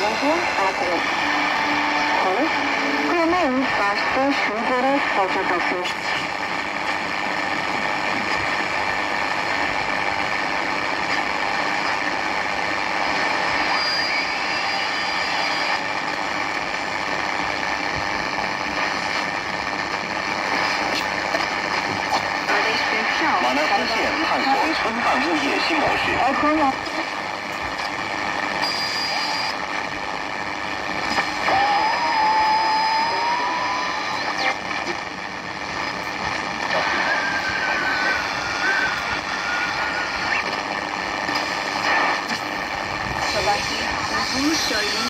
购买一班次徐州到滁州。买一张票，方便探索村办物业新模式。开通了。you?